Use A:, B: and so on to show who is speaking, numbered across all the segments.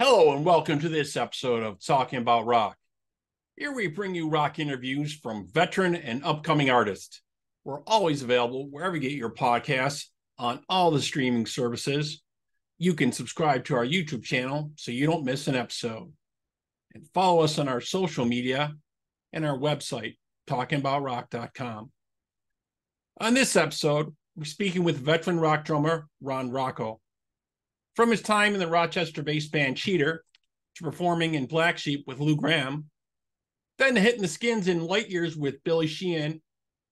A: Hello, and welcome to this episode of Talking About Rock. Here we bring you rock interviews from veteran and upcoming artists. We're always available wherever you get your podcasts on all the streaming services. You can subscribe to our YouTube channel so you don't miss an episode. And follow us on our social media and our website, talkingaboutrock.com. On this episode, we're speaking with veteran rock drummer Ron Rocco. From his time in the Rochester based band Cheater to performing in Black Sheep with Lou Gramm, then hitting the skins in light years with Billy Sheehan,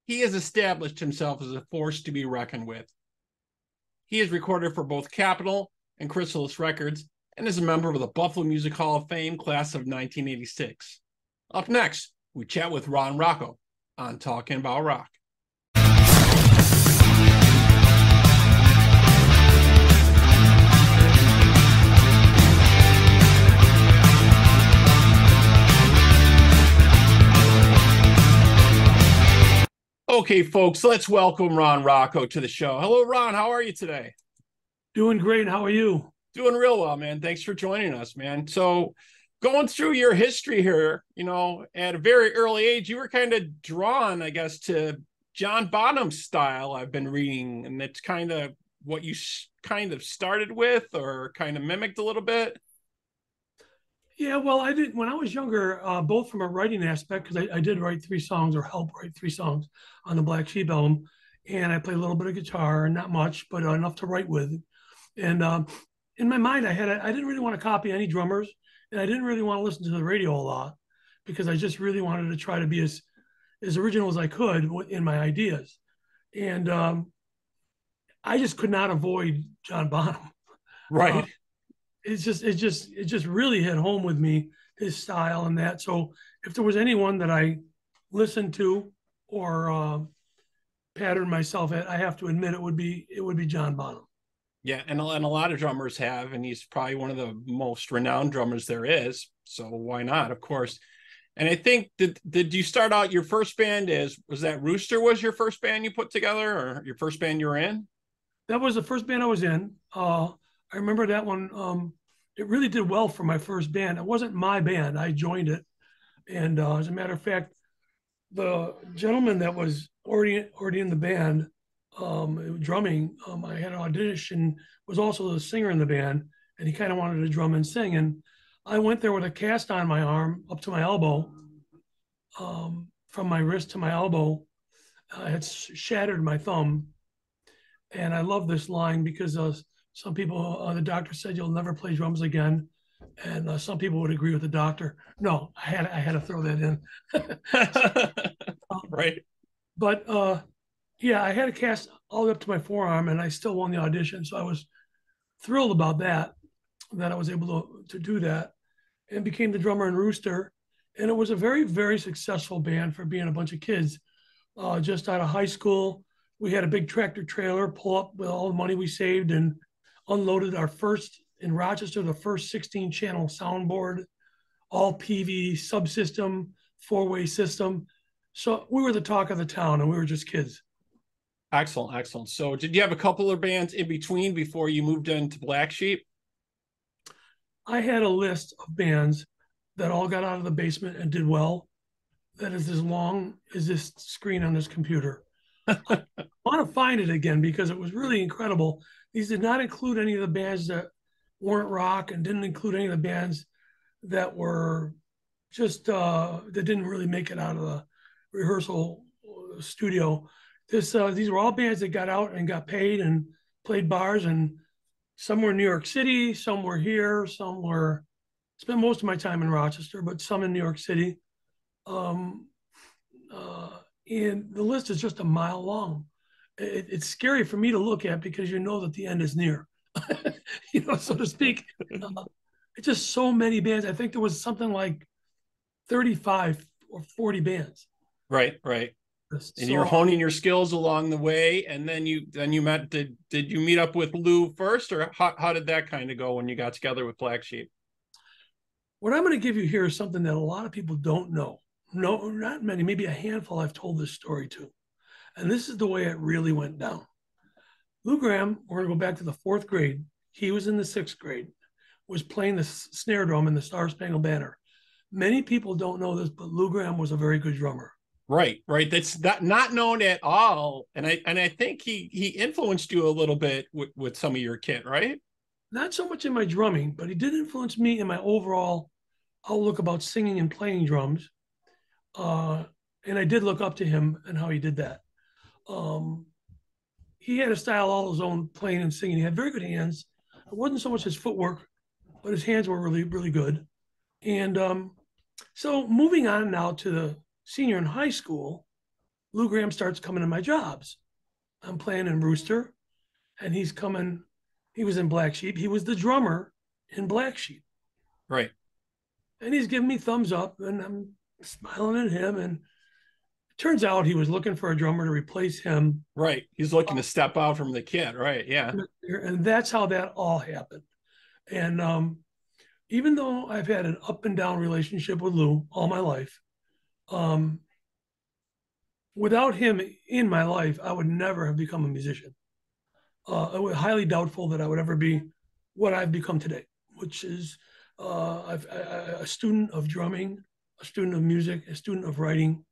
A: he has established himself as a force to be reckoned with. He has recorded for both Capitol and Chrysalis Records and is a member of the Buffalo Music Hall of Fame class of 1986. Up next, we chat with Ron Rocco on Talking About Rock. Okay, folks, let's welcome Ron Rocco to the show. Hello, Ron. How are you today?
B: Doing great. How are you?
A: Doing real well, man. Thanks for joining us, man. So, going through your history here, you know, at a very early age, you were kind of drawn, I guess, to John Bonham's style. I've been reading, and it's kind of what you kind of started with or kind of mimicked a little bit.
B: Yeah, well, I did when I was younger, uh, both from a writing aspect, because I, I, did write three songs or help write three songs on the Black Sheep album, and I played a little bit of guitar, not much, but enough to write with. And um, in my mind, I had I didn't really want to copy any drummers, and I didn't really want to listen to the radio a lot because I just really wanted to try to be as as original as I could in my ideas. And um, I just could not avoid John Bonham.
A: Right. Uh,
B: it's just it just it just really hit home with me his style and that. So if there was anyone that I listened to or uh, patterned myself at, I have to admit it would be it would be John Bonham.
A: Yeah, and and a lot of drummers have, and he's probably one of the most renowned drummers there is. So why not? Of course. And I think did did you start out your first band as was that Rooster was your first band you put together or your first band you were in?
B: That was the first band I was in. Uh, I remember that one. Um, it really did well for my first band. It wasn't my band. I joined it, and uh, as a matter of fact, the gentleman that was already already in the band, um, drumming, um, I had an audition. Was also the singer in the band, and he kind of wanted to drum and sing. And I went there with a cast on my arm up to my elbow, um, from my wrist to my elbow. I had shattered my thumb, and I love this line because uh, some people, uh, the doctor said you'll never play drums again, and uh, some people would agree with the doctor. No, I had I had to throw that
A: in. right.
B: But uh, yeah, I had a cast all the way up to my forearm, and I still won the audition. So I was thrilled about that, that I was able to to do that, and became the drummer in Rooster. And it was a very very successful band for being a bunch of kids, uh, just out of high school. We had a big tractor trailer pull up with all the money we saved and unloaded our first in Rochester, the first 16 channel soundboard, all PV subsystem, four way system. So we were the talk of the town and we were just kids.
A: Excellent, excellent. So did you have a couple of bands in between before you moved into Black Sheep?
B: I had a list of bands that all got out of the basement and did well. That is as long as this screen on this computer. Want to find it again because it was really incredible. These did not include any of the bands that weren't rock and didn't include any of the bands that were just uh, that didn't really make it out of the rehearsal studio. This uh, these were all bands that got out and got paid and played bars and some were in New York City, some were here, some were spent most of my time in Rochester, but some in New York City. Um, uh, and the list is just a mile long it, it's scary for me to look at because you know that the end is near, you know, so to speak. Uh, it's just so many bands. I think there was something like 35 or 40 bands.
A: Right, right. And you're honing your skills along the way, and then you then you met. Did did you meet up with Lou first, or how how did that kind of go when you got together with Black Sheep?
B: What I'm going to give you here is something that a lot of people don't know. No, not many, maybe a handful. I've told this story to. And this is the way it really went down. Lou Gramm, we're going to go back to the fourth grade. He was in the sixth grade. was playing the snare drum in the Star Spangled Banner. Many people don't know this, but Lou Gramm was a very good drummer.
A: Right, right. That's not not known at all, and I and I think he he influenced you a little bit with, with some of your kit, right?
B: Not so much in my drumming, but he did influence me in my overall outlook about singing and playing drums. Uh, and I did look up to him and how he did that. Um, he had a style all his own, playing and singing. He had very good hands. It wasn't so much his footwork, but his hands were really, really good. And um, so moving on now to the senior in high school, Lou Gramm starts coming to my jobs. I'm playing in Rooster, and he's coming. He was in Black Sheep. He was the drummer in Black Sheep.
A: Right.
B: And he's giving me thumbs up, and I'm smiling at him. And turns out he was looking for a drummer to replace him.
A: Right. He's looking to step out from the kit. Right. Yeah.
B: And that's how that all happened. And um, even though I've had an up and down relationship with Lou all my life, um, without him in my life, I would never have become a musician. Uh, I was highly doubtful that I would ever be what I've become today, which is uh, I've, I, a student of drumming, a student of music, a student of writing.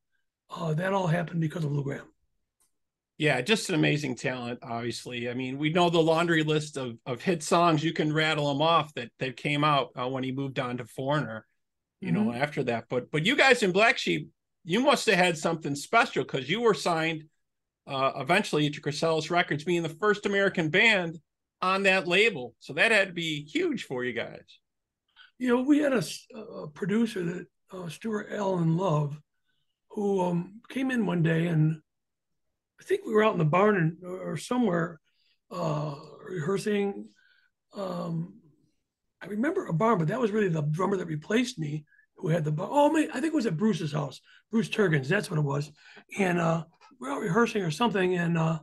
B: Uh, that all happened because of Lou Gramm.
A: Yeah, just an amazing talent. Obviously, I mean, we know the laundry list of of hit songs. You can rattle them off that that came out uh, when he moved on to Foreigner. You mm-hmm. know, after that, but but you guys in Black Sheep, you must have had something special because you were signed uh, eventually to Chrysalis Records, being the first American band on that label. So that had to be huge for you guys.
B: You know, we had a, a producer that uh, Stuart Allen Love, who um, came in one day and I think we were out in the barn or somewhere uh, rehearsing. Um, I remember a barn, but that was really the drummer that replaced me who had the bar. Oh, man, I think it was at Bruce's house, Bruce Turgon's. That's what it was. And uh, we are out rehearsing or something, and uh,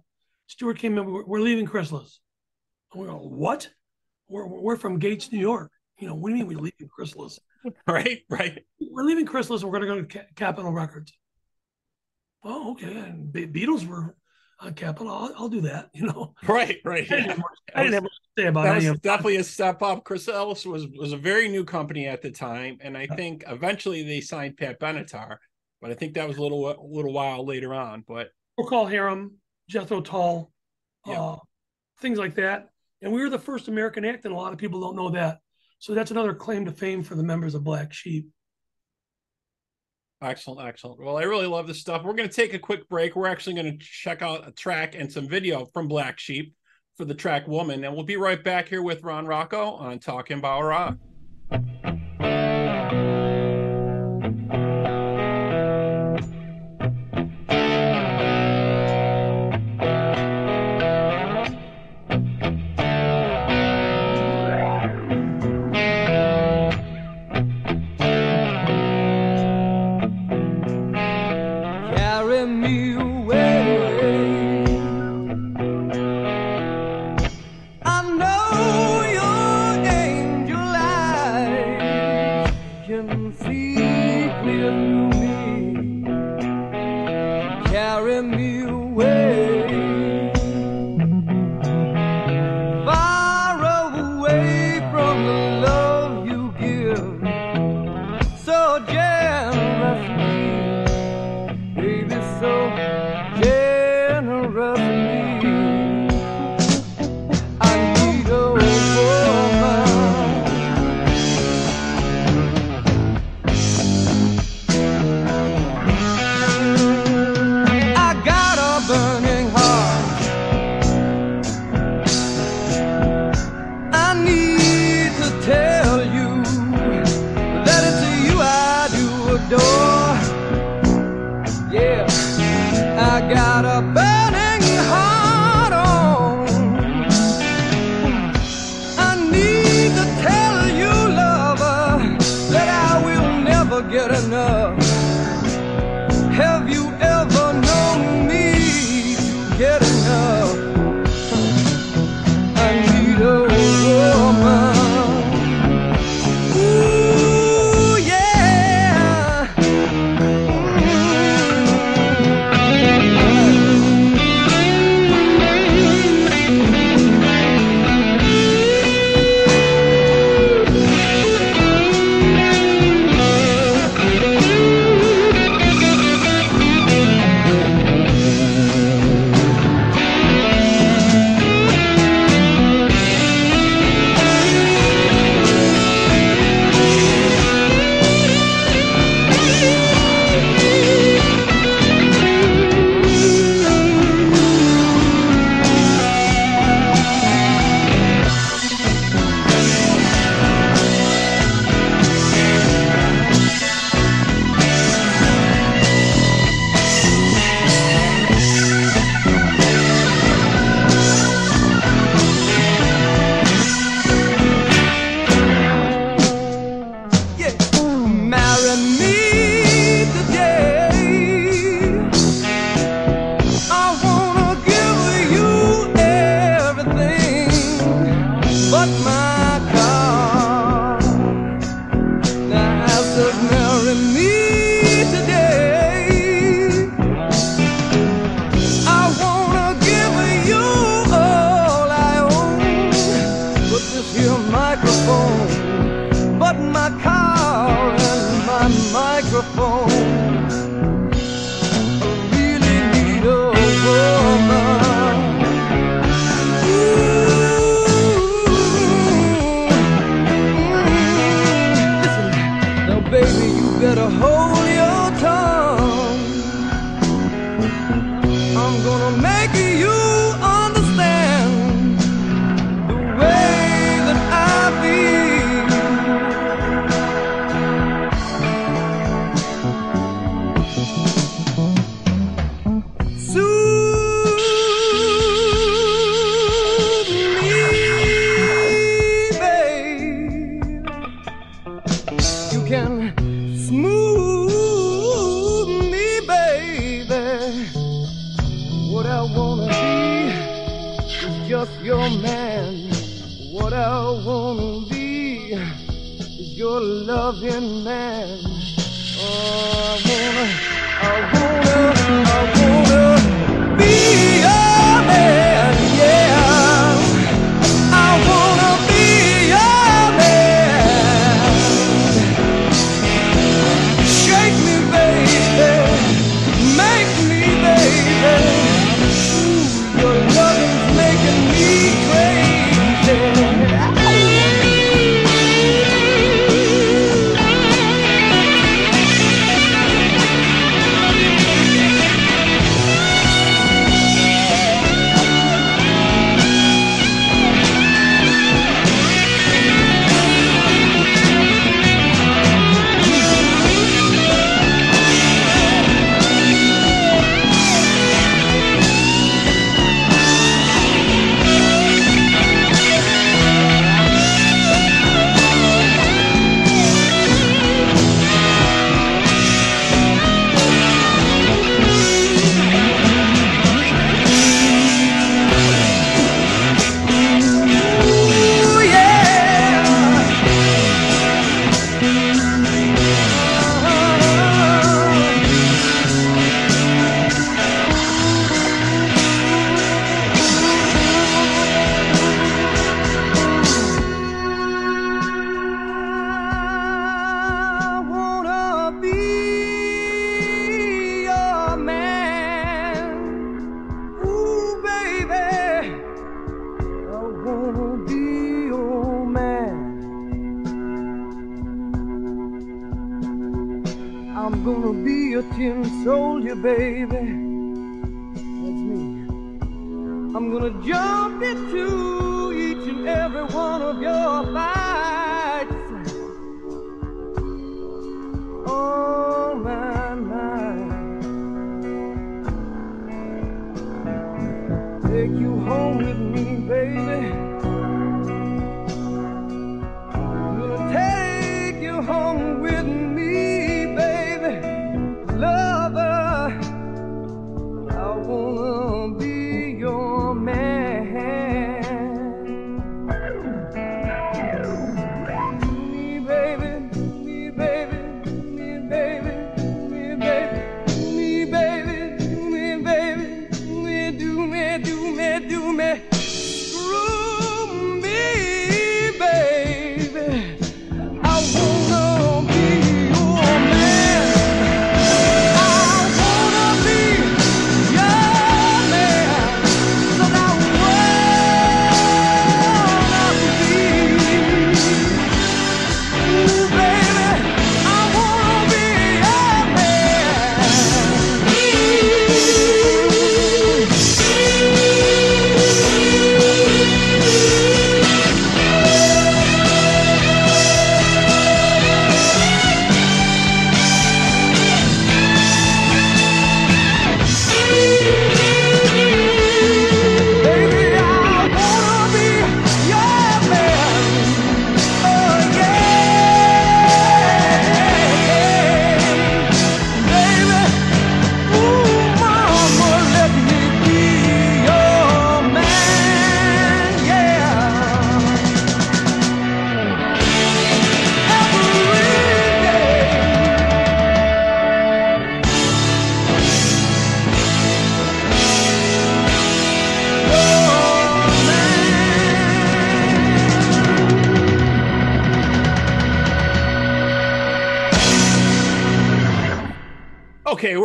B: Stuart came in. We're, we're leaving Chrysalis. And we go, what? We're, we're from Gates, New York. You know, what do you mean we're leaving Chrysalis?
A: Right, right.
B: We're leaving Chrysalis. And we're going to go to Capitol Records oh, okay. And Be- Beatles were on Capitol. I'll, I'll, do that. You know.
A: Right, right. I didn't,
B: I didn't have much to say about
A: that. Was definitely a step up. Chrysalis was was a very new company at the time, and I think eventually they signed Pat Benatar, but I think that was a little a little while later on. But
B: Procol Harum, Jethro Tull, yeah. uh, things like that, and we were the first American act, and a lot of people don't know that. So that's another claim to fame for the members of Black Sheep.
A: Excellent, excellent. Well, I really love this stuff. We're going to take a quick break. We're actually going to check out a track and some video from Black Sheep for the track Woman. And we'll be right back here with Ron Rocco on Talking About Rock.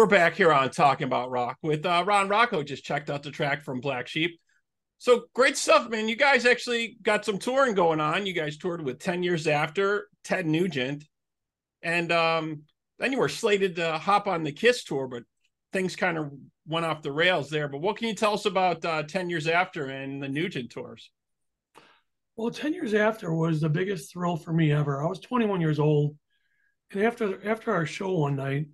A: we're back here on Talking About Rock with uh, Ron Rocco. Just checked out the track from Black Sheep. So great stuff, man. You guys actually got some touring going on. You guys toured with 10 Years After, Ted Nugent, and um, then you were slated to hop on the Kiss tour, but things kind of went off the rails there. But what can you tell us about uh, 10 Years After and the Nugent tours?
B: Well, 10 Years After was the biggest thrill for me ever. I was 21 years old. And after after our show one night,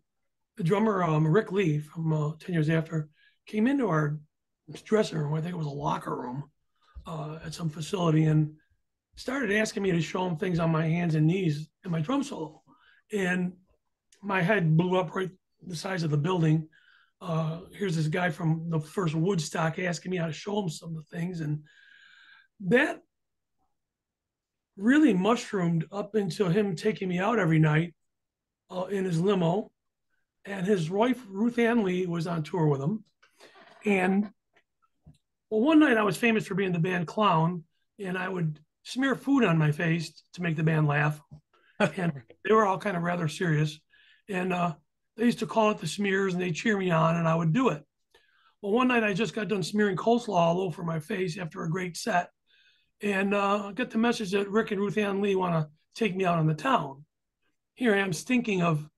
B: the drummer um, Ric Lee from uh, Ten Years After came into our dressing room. I think it was a locker room uh, at some facility, and started asking me to show him things on my hands and knees in my drum solo. And my head blew up right the size of the building. Uh, here's this guy from the first Woodstock asking me how to show him some of the things, and that really mushroomed up into him taking me out every night uh, in his limo and his wife, Ruth Ann Lee, was on tour with him. And well, one night I was famous for being the band clown, and I would smear food on my face to make the band laugh. and they were all kind of rather serious. And uh, they used to call it the smears, and they cheer me on, and I would do it. Well, one night I just got done smearing coleslaw all over my face after a great set, and uh, I got the message that Ric and Ruth Ann Lee want to take me out on the town. Here I am stinking of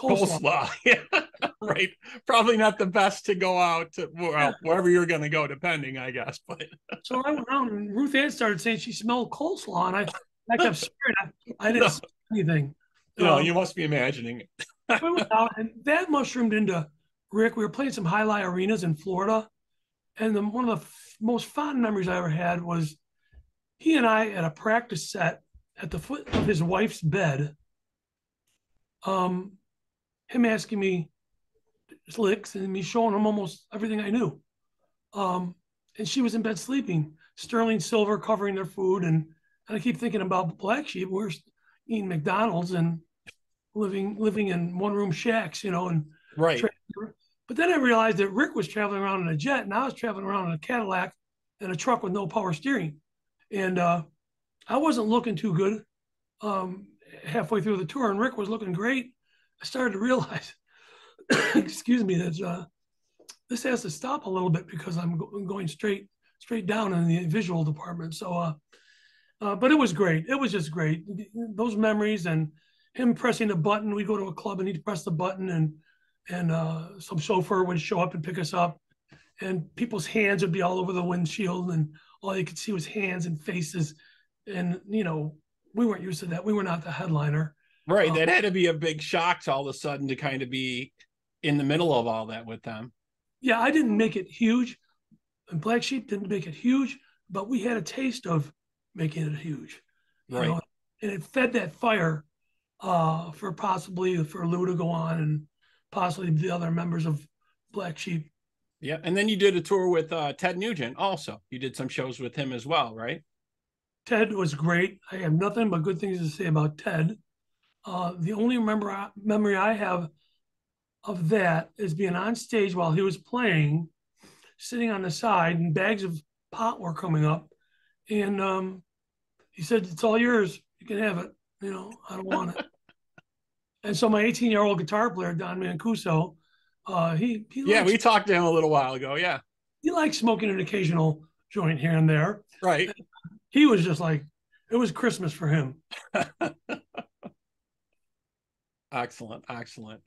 B: coleslaw.
A: Coleslaw. Yeah. right. Probably not the best to go out to well, wherever you're going to go, depending, I guess. But
B: So I went out and Ruth Ann started saying she smelled coleslaw, and I, I kept swearing I, I didn't
A: No.
B: smell anything.
A: no,
B: Um,
A: you must be imagining it.
B: I went out, and that mushroomed into Ric. We were playing some highlight arenas in Florida, and the, one of the f- most fond memories I ever had was he and I at a practice set at the foot of his wife's bed. Um, him asking me licks and me showing him almost everything I knew. Um, and she was in bed sleeping, sterling silver covering their food, and and I keep thinking about Black Sheep. We're eating McDonald's and living living in one room shacks, you know, and
A: Right.
B: but then I realized that Ric was traveling around in a jet and I was traveling around in a Cadillac and a truck with no power steering. And uh, I wasn't looking too good um, halfway through the tour, and Ric was looking great. I started to realize, excuse me, that uh, this has to stop a little bit because I'm go- going straight straight down in the visual department. So, uh, uh, but it was great. It was just great. Those memories and him pressing a button. We'd go to a club and he'd press the button and and uh, some chauffeur would show up and pick us up, and people's hands would be all over the windshield, and all you could see was hands and faces, and you know we weren't used to that. We were not the headliner.
A: Right.
B: Um,
A: That had to be a big shock to all of a sudden to kind of be in the middle of all that with them.
B: Yeah, I didn't make it huge, and Black Sheep didn't make it huge, but we had a taste of making it huge. you
A: Right.
B: know, and it fed that fire uh, for possibly for Lou to go on and possibly the other members of Black Sheep
A: Yeah. And then you did a tour with uh, Ted Nugent also. You did some shows with him as well, right?
B: Ted was great. I have nothing but good things to say about Ted. Uh, the only remember memory I have of that is being on stage while he was playing, sitting on the side, and bags of pot were coming up, and um, he said, "It's all yours. You can have it. You know, I don't want it." and so my 18 year old guitar player Don Mancuso, uh, he he
A: Yeah.
B: likes,
A: We talked to him a little while ago. Yeah.
B: he likes smoking an occasional joint here and there.
A: Right.
B: He was just like it was Christmas for him.
A: Excellent, excellent.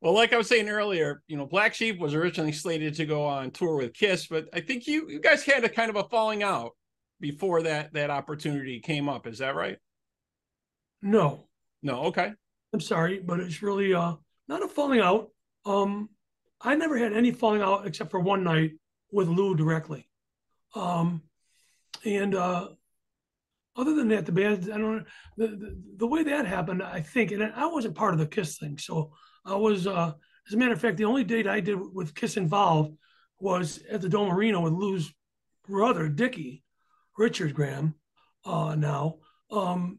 A: Well, like I was saying earlier, you know, Black Sheep was originally slated to go on tour with Kiss, but I think you you guys had a kind of a falling out before that that opportunity came up. Is that right?
B: No,
A: No, okay.
B: I'm sorry, but it's really uh not a falling out. Um, I never had any falling out except for one night with Lou directly. Um, and uh, other than that, the band, I don't the, the the way that happened. I think, and I wasn't part of the Kiss thing, so I was. Uh, as a matter of fact, the only date I did with Kiss involved was at the Dome Arena with Lou's brother, Dickie Richard Graham. Uh, now, um,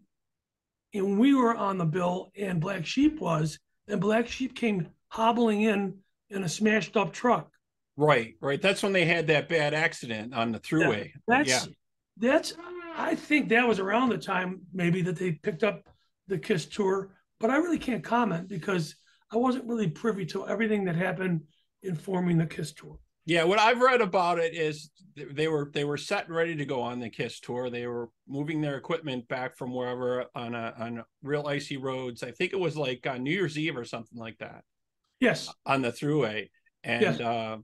B: and we were on the bill, and Black Sheep was, and Black Sheep came hobbling in in a smashed up truck.
A: Right, right. That's when they had that bad accident on the throughway.
B: That's
A: yeah.
B: that's I think that was around the time maybe that they picked up the Kiss tour, but I really can't comment because I wasn't really privy to everything that happened in forming the Kiss tour.
A: Yeah, what I've read about it is they were they were set and ready to go on the Kiss tour. They were moving their equipment back from wherever on a on real icy roads. I think it was like on New Year's Eve or something like that
B: Yes,
A: on the throughway, and
B: Yes.
A: uh,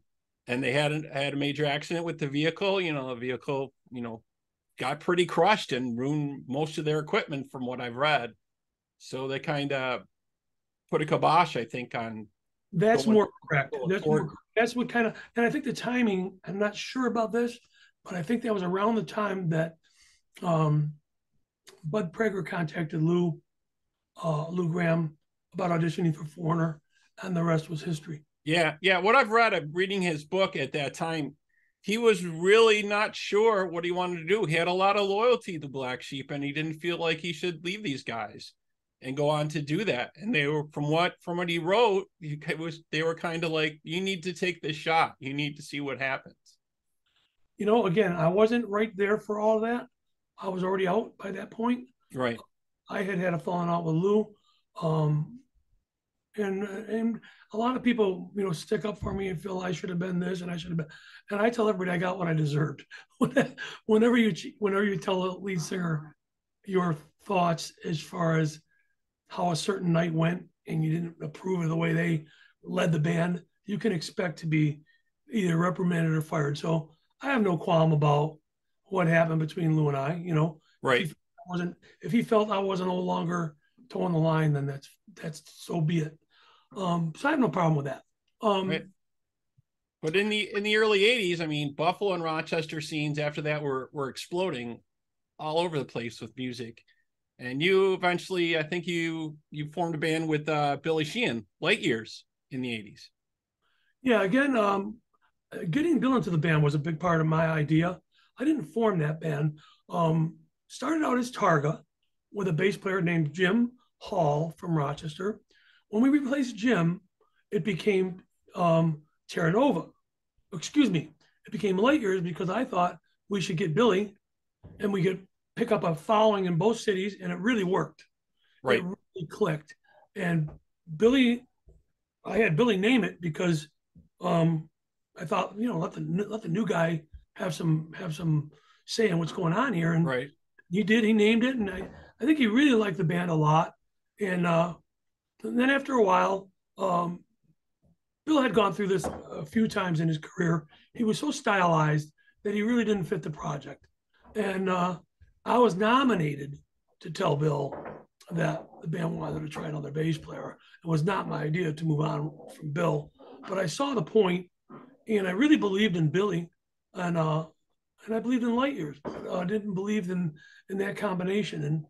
A: and they had a, had a major accident with the vehicle. You know, the vehicle you know got pretty crushed and ruined most of their equipment from what I've read. So they kind of put a kibosh, I think, on
B: that's more correct. That's more, that's what kind of, and I think the timing. I'm not sure about this, but I think that was around the time that um, Bud Prager contacted Lou uh, Lou Gramm about auditioning for Foreigner, and the rest was history.
A: Yeah, yeah. What I've read, I'm reading his book at that time. He was really not sure what he wanted to do. He had a lot of loyalty to Black Sheep, and he didn't feel like he should leave these guys and go on to do that. And they were, from what from what he wrote, it was they were kind of like, "You need to take this shot. You need to see what happens."
B: You know, again, I wasn't right there for all of that. I was already out by that point.
A: Right.
B: I had had a falling out with Lou, um, and and a lot of people, you know, stick up for me and feel I should have been this and I should have been. And I tell everybody I got what I deserved. whenever you whenever you tell a lead singer your thoughts as far as how a certain night went and you didn't approve of the way they led the band, you can expect to be either reprimanded or fired. So I have no qualm about what happened between Lou and I. You know,
A: right?
B: If he wasn't if he felt I wasn't no longer towing the line, then that's that's so be it. Um, so I have no problem with that. Um, right.
A: But in the in the early '80s, I mean, Buffalo and Rochester scenes after that were were exploding all over the place with music. And you eventually, I think you you formed a band with uh, Billy Sheehan, Light Years, in the '80s.
B: Yeah, again, um, getting Bill into the band was a big part of my idea. I didn't form that band. Um, started out as Targa with a bass player named Jim Hall from Rochester. When we replaced Jim, it became um, Terra Nova. Excuse me, it became Light Years because I thought we should get Billy and we could pick up a following in both cities, and it really worked.
A: Right.
B: It really clicked. And Billy, I had Billy name it because um, I thought, you know, let the let the new guy have some have some say in what's going on here. And
A: right.
B: he did. He named it, and I I think he really liked the band a lot. And, uh, and then after a while, um, Bill had gone through this a few times in his career. He was so stylized that he really didn't fit the project. And uh, I was nominated to tell Bill that the band wanted to try another bass player. It was not my idea to move on from Bill, but I saw the point, and I really believed in Billy, and uh, and I believed in Light Years. I uh, didn't believe in in that combination. And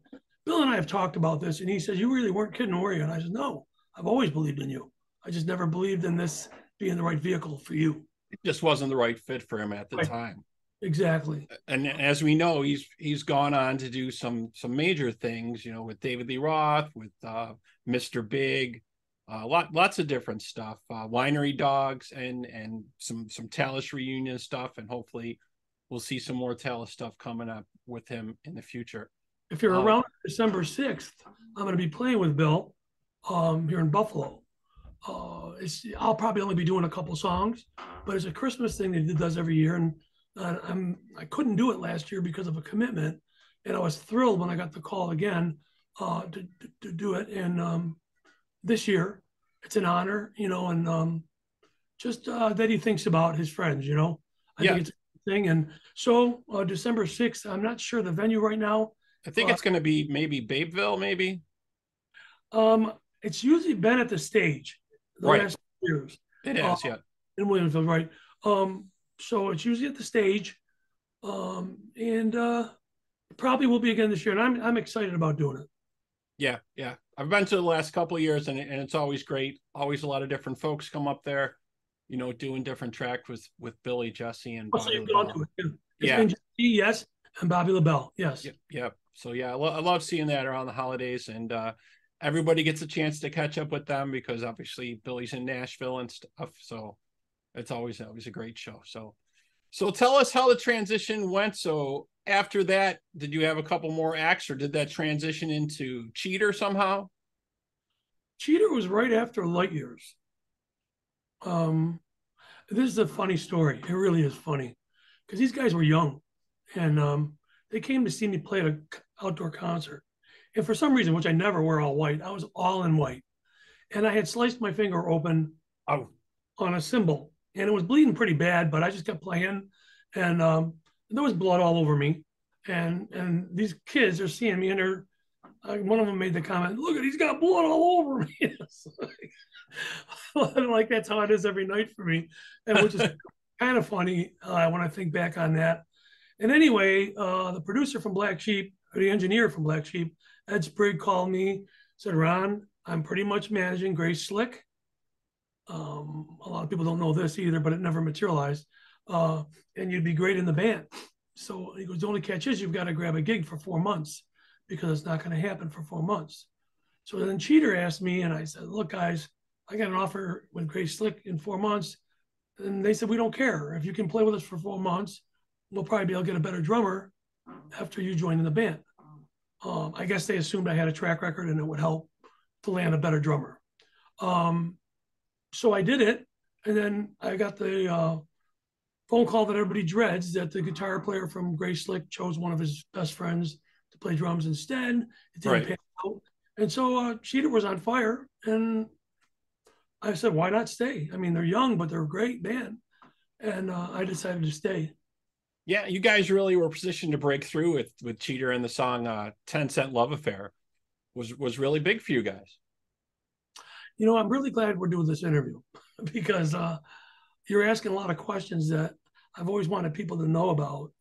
B: Bill and I have talked about this, and he says, You really weren't kidding, were you? And I said, No, I've always believed in you. I just never believed in this being the right vehicle for you.
A: It just wasn't the right fit for him at the
B: right.
A: time.
B: Exactly.
A: And as we know, he's he's gone on to do some some major things, you know, with David Lee Roth, with uh, Mr. Big, uh, lot lots of different stuff, uh, winery dogs, and and some some Talas reunion stuff, and hopefully we'll see some more Talas stuff coming up with him in the future
B: if you're around December 6th, I'm going to be playing with Bill um, here in Buffalo. Uh, it's, I'll probably only be doing a couple songs, but it's a Christmas thing that he does every year. And uh, I'm, I couldn't do it last year because of a commitment. And I was thrilled when I got the call again uh, to, to, to, do it. And um, this year, it's an honor, you know, and um, just uh, that he thinks about his friends, you know. I
A: yeah.
B: think it's a thing. And so uh, December 6th, I'm not sure the venue right now
A: I think it's going to be maybe Babeville, maybe.
B: Um, it's usually been at the stage the
A: right.
B: last years.
A: It is, uh, yeah.
B: In Williamsville, right? Um, so it's usually at the stage, um, and uh, probably will be again this year. And I'm I'm excited about doing it.
A: Yeah, yeah. I've been to the last couple years, and and it's always great. Always a lot of different folks come up there, you know, doing different tracks with with Billy, Jesse, and
B: Bobby. you've gone to it.
A: Yeah.
B: yeah. yes, and Bobby LaBelle. Yes.
A: Yep. yep so yeah, I, lo- I, love seeing that around the holidays, and uh, everybody gets a chance to catch up with them because obviously Billy's in Nashville and stuff. So it's always always a great show. So so tell us how the transition went. So after that, did you have a couple more acts, or did that transition into Cheater somehow?
B: Cheater was right after Light Years. Um, this is a funny story. It really is funny because these guys were young, and um, they came to see me play at an outdoor concert. And for some reason, which I never wear all white, I was all in white. And I had sliced my finger open
A: oh.
B: on a cymbal. And it was bleeding pretty bad, but I just kept playing. And um, there was blood all over me. And and these kids are seeing me, and they're uh, one of them made the comment, "Look at he's got blood all over me." like, like that's how it is every night for me, and which is kind of funny uh, when I think back on that. And anyway, uh, the producer from Black Sheep, the engineer from Black Sheep, Ed Sprigg called me, said, Ron, I'm pretty much managing Grace Slick. Um, a lot of people don't know this either, but it never materialized. Uh, and you'd be great in the band. So he goes, the only catch is you've got to grab a gig for four months because it's not going to happen for four months. So then Cheater asked me, and I said, look, guys, I got an offer with Grace Slick in four months. And they said, we don't care. If you can play with us for four months, we'll probably be able to get a better drummer after you join in the band. Um, I guess they assumed I had a track record and it would help to land a better drummer. Um, so I did it. And then I got the uh, phone call that everybody dreads that the guitar player from Grace Slick chose one of his best friends to play drums instead. It didn't
A: Right.
B: pan out. And so uh, Cheater was on fire. And I said, why not stay? I mean, they're young, but they're a great band. And uh, I decided to stay.
A: Yeah, you guys really were positioned to break through with with Cheater and the song uh 10 Cent Love Affair was was really big for you guys.
B: You know, I'm really glad we're doing this interview because uh, you're asking a lot of questions that I've always wanted people to know about.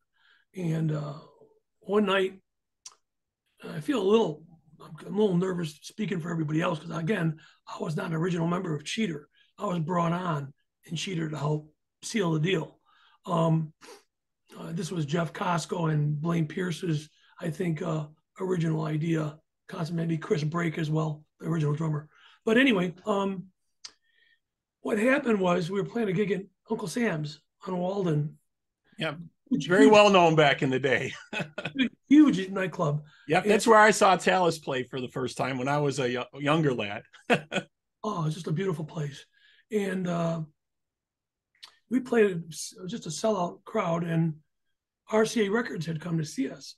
B: And uh, one night, I feel a little, I'm a little nervous speaking for everybody else because again, I was not an original member of Cheater. I was brought on in Cheater to help seal the deal. Um, uh, this was Jeff Costco and Blaine Pierce's, I think, uh, original idea. Maybe Chris Brake as well, the original drummer. But anyway, um, what happened was we were playing a gig at Uncle Sam's on Walden.
A: Yeah, Very
B: huge,
A: well known back in the day.
B: huge nightclub.
A: Yep, that's where I saw Talas play for the first time when I was a younger lad.
B: Oh, it's just a beautiful place. And uh, we played just a sellout crowd, and RCA Records had come to see us.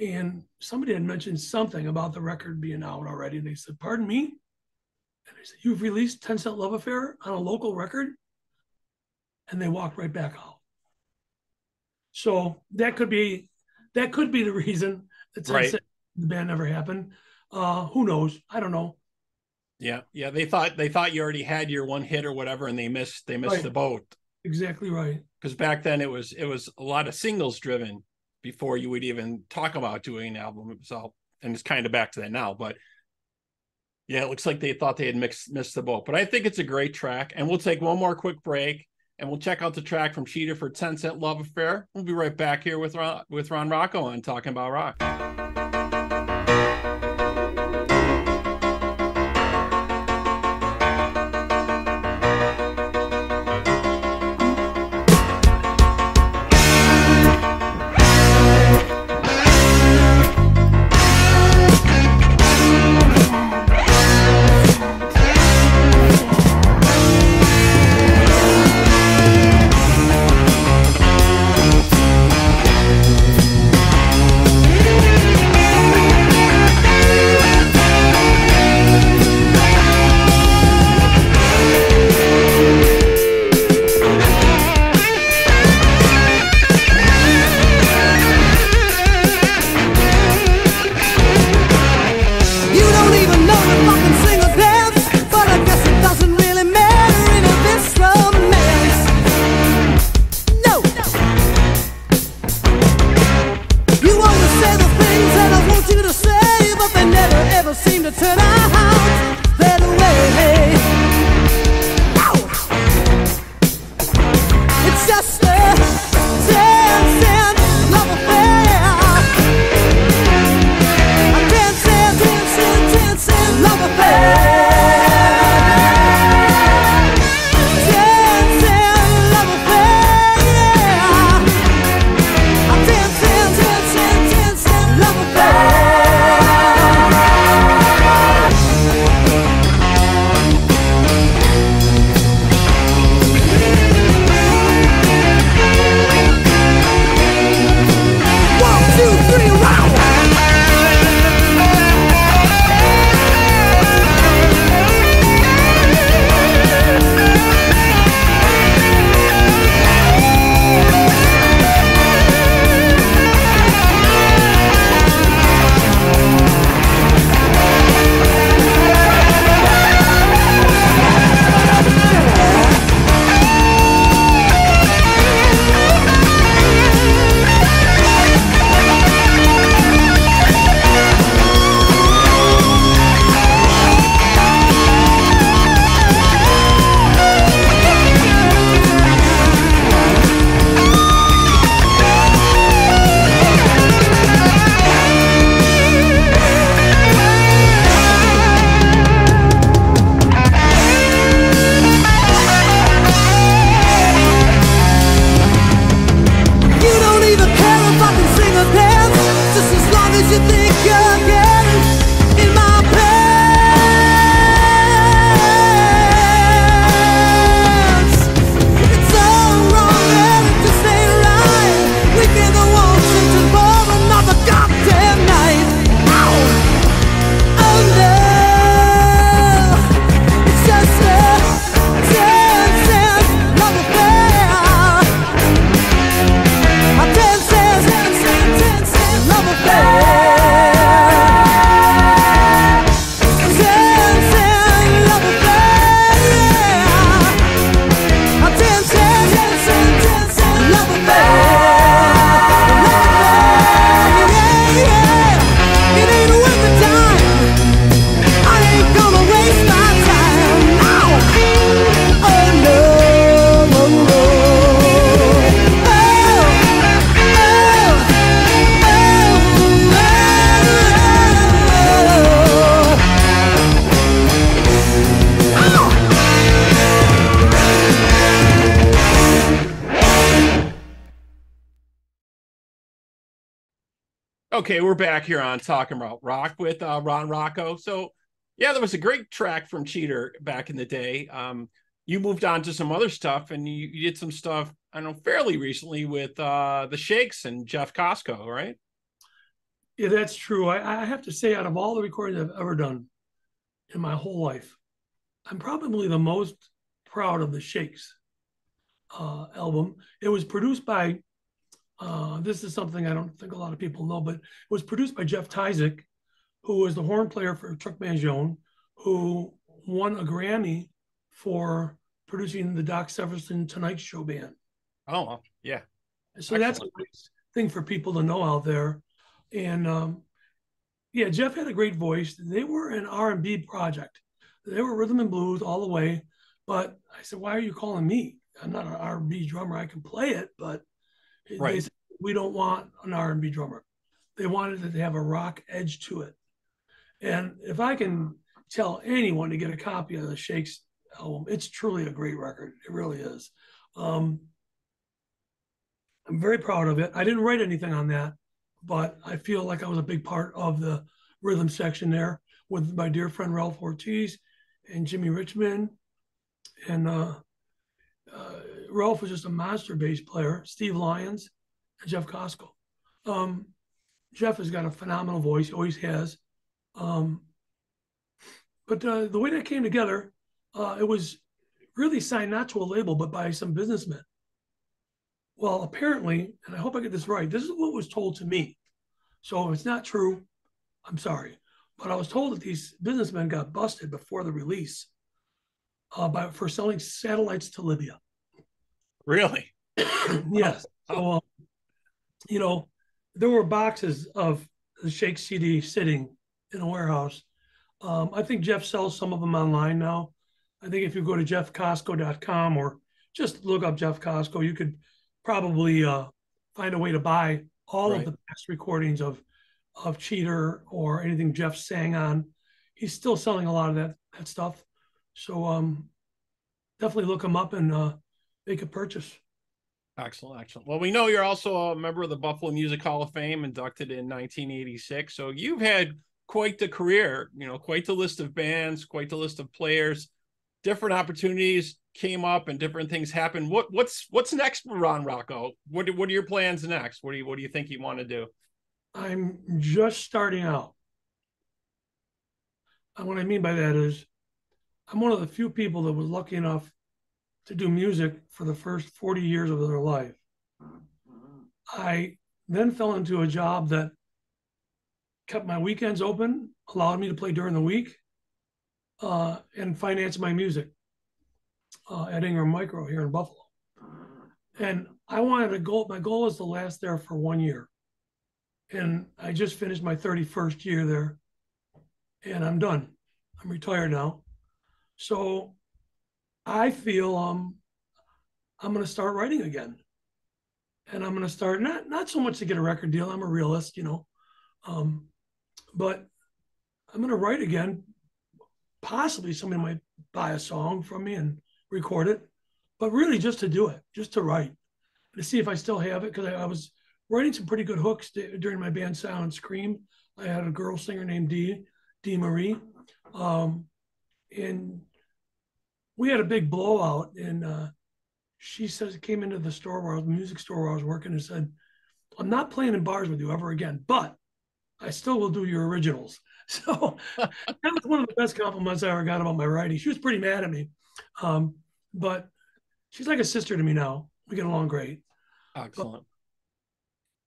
B: And somebody had mentioned something about the record being out already. And they said, Pardon me? And I said, You've released 10 Cent Love Affair on a local record? And they walked right back out. So that could be that could be the reason that 10
A: Right.
B: Cent, the band never happened. Uh, who knows? I don't know.
A: Yeah, yeah. They thought they thought you already had your one hit or whatever, and they missed they missed
B: Right.
A: the boat
B: Exactly right.
A: because back then it was it was a lot of singles driven before you would even talk about doing an album. itself, and it's kind of back to that now, but yeah, it looks like they thought they had mixed missed the boat. But I think it's a great track, and we'll take one more quick break. And we'll check out the track from Cheater for 10 Cent Love Affair. We'll be right back here with Ron, with Ron Rocco on Talking About Rock. Okay, we're back here on talking about rock with uh, Ron Rocco. So, yeah, there was a great track from Cheater back in the day. Um, you moved on to some other stuff, and you, you did some stuff I know fairly recently with uh, the Shakes and Jeff Cosco, right?
B: Yeah, that's true. I, I have to say, out of all the recordings I've ever done in my whole life, I'm probably the most proud of the Shakes uh, album. It was produced by uh, this is something I don't think a lot of people know, but it was produced by Jeff Tyzik, who was the horn player for Chuck Mangione, who won a Grammy for producing the Doc Severinsen Tonight Show band.
A: Oh, yeah.
B: So Excellent. that's a nice thing for people to know out there. And um, yeah, Jeff had a great voice. They were an R&B project. They were rhythm and blues all the way. But I said, why are you calling me? I'm not an R&B drummer. I can play it, but Right. Said, we don't want an R&B drummer. They wanted it to have a rock edge to it. And if I can tell anyone to get a copy of the Shakes album, it's truly a great record. It really is. Um, I'm very proud of it. I didn't write anything on that, but I feel like I was a big part of the rhythm section there with my dear friend Ralph Ortiz and Jimmy Richmond. And uh, uh, Ralph was just a monster bass player. Steve Lyons and Jeff Cosco. Um, Jeff has got a phenomenal voice. He always has. Um, but uh, the way that came together, uh, it was really signed not to a label, but by some businessmen. Well, apparently, and I hope I get this right, this is what was told to me. So if it's not true, I'm sorry. But I was told that these businessmen got busted before the release uh, by, for selling satellites to Libya.
A: Really?
B: yes. So, um, you know, there were boxes of the Shake CD sitting in a warehouse. Um, I think Jeff sells some of them online now. I think if you go to jeffcosco.com or just look up Jeff Cosco, you could probably uh, find a way to buy all right. of the past recordings of of Cheater or anything Jeff sang on. He's still selling a lot of that that stuff. So um, definitely look him up and uh, make a purchase.
A: Excellent, excellent. Well, we know you're also a member of the Buffalo Music Hall of Fame, inducted in 1986. So you've had quite the career, you know, quite the list of bands, quite the list of players. Different opportunities came up and different things happened. What what's what's next for Ron Rocco? What what are your plans next? What do you what do you think you want to do?
B: I'm just starting out. And what I mean by that is I'm one of the few people that was lucky enough to do music for the first 40 years of their life. I then fell into a job that kept my weekends open, allowed me to play during the week, uh, and finance my music uh, at Ingram Micro here in Buffalo. And I wanted to go, my goal was to last there for one year. And I just finished my 31st year there, and I'm done. I'm retired now. So I feel um, I'm going to start writing again, and I'm going to start not not so much to get a record deal. I'm a realist, you know, um, but I'm going to write again. Possibly somebody might buy a song from me and record it, but really just to do it, just to write, to see if I still have it because I, I, was writing some pretty good hooks during my band Silent Scream. I had a girl singer named Dee Dee Marie, um, and we had a big blowout and uh, she says came into the store where I was music store where I was working and said, I'm not playing in bars with you ever again, but I still will do your originals. So that was one of the best compliments I ever got about my writing. She was pretty mad at me. Um, but she's like a sister to me now. We get along great.
A: Excellent.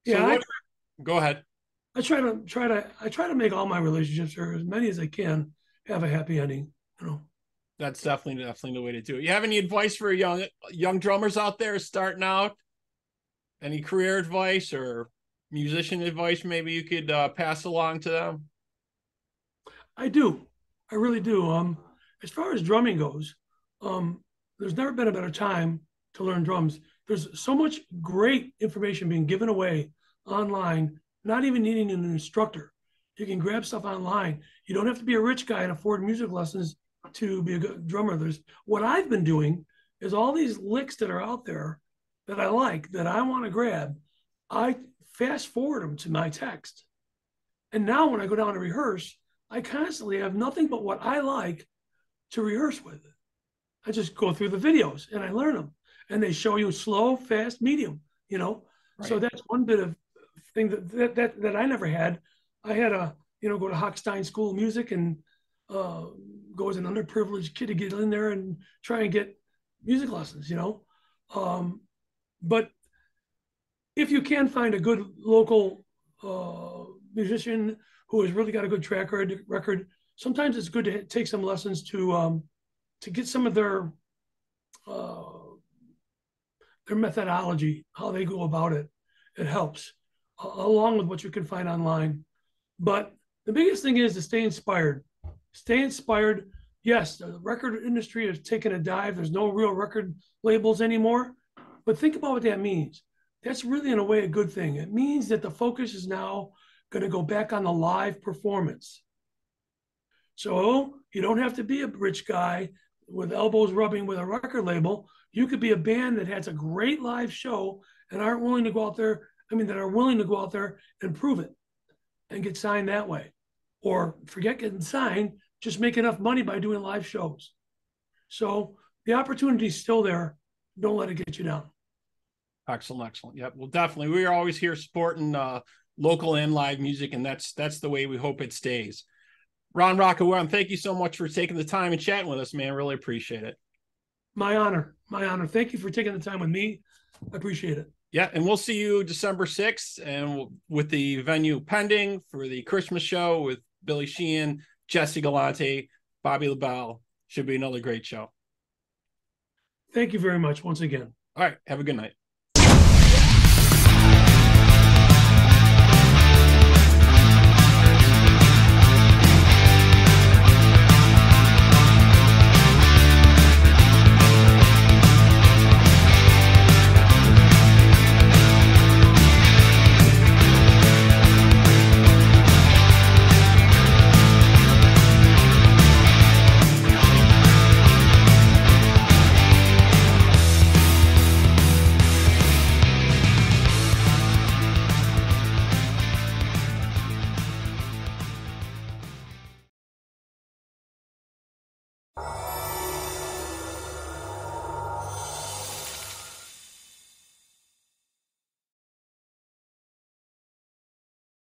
B: But, yeah. So what,
A: I, go ahead.
B: I try to try to I try to make all my relationships or as many as I can have a happy ending, you know
A: that's definitely definitely the way to do it. You have any advice for young young drummers out there starting out? Any career advice or musician advice maybe you could uh, pass along to them?
B: I do. I really do. Um, as far as drumming goes, um, there's never been a better time to learn drums. There's so much great information being given away online, not even needing an instructor. You can grab stuff online. You don't have to be a rich guy and afford music lessons to be a good drummer. There's what I've been doing is all these licks that are out there that I like that I want to grab. I fast forward them to my text And now when I go down to rehearse, I constantly have nothing but what I like to rehearse with. I just go through the videos and I learn them. And they show you slow, fast, medium, you know. Right. So that's one bit of thing that, that that that I never had. I had a you know go to Hochstein School of Music and uh, go as an underprivileged kid to get in there and try and get music lessons, you know. Um, but if you can find a good local uh, musician who has really got a good track record, sometimes it's good to take some lessons to um, to get some of their uh, their methodology, how they go about it. It helps, uh, along with what you can find online. But the biggest thing is to stay inspired. Stay inspired. Yes, the record industry has taken a dive. There's no real record labels anymore. But think about what that means. That's really, in a way, a good thing. It means that the focus is now going to go back on the live performance. So you don't have to be a rich guy with elbows rubbing with a record label. You could be a band that has a great live show and aren't willing to go out there. I mean, that are willing to go out there and prove it and get signed that way. Or forget getting signed, just make enough money by doing live shows. So the opportunity is still there. Don't let it get you down.
A: Excellent, excellent. Yep. Well, definitely. We are always here supporting uh, local and live music, and that's that's the way we hope it stays. Ron Roccahuayon, thank you so much for taking the time and chatting with us, man. Really appreciate it.
B: My honor. My honor. Thank you for taking the time with me. I appreciate it.
A: Yeah, and we'll see you December 6th and with the venue pending for the Christmas show with Billy Sheehan, Jesse Galante, Bobby LaBelle. Should be another great show.
B: Thank you very much once again.
A: All right. Have a good night.